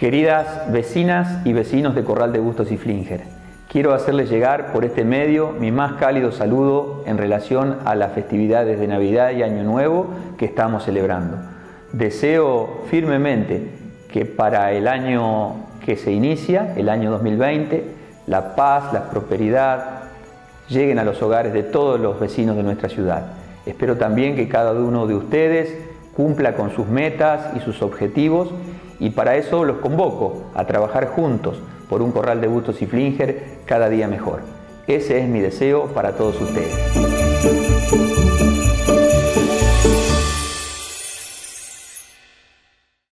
Queridas vecinas y vecinos de Corral de Bustos y Flinger, quiero hacerles llegar por este medio mi más cálido saludo en relación a las festividades de Navidad y Año Nuevo que estamos celebrando. Deseo firmemente que para el año que se inicia, el año 2020, la paz, la prosperidad lleguen a los hogares de todos los vecinos de nuestra ciudad. Espero también que cada uno de ustedes cumpla con sus metas y sus objetivos y para eso los convoco a trabajar juntos por un corral de Bustos y Flinger cada día mejor. Ese es mi deseo para todos ustedes.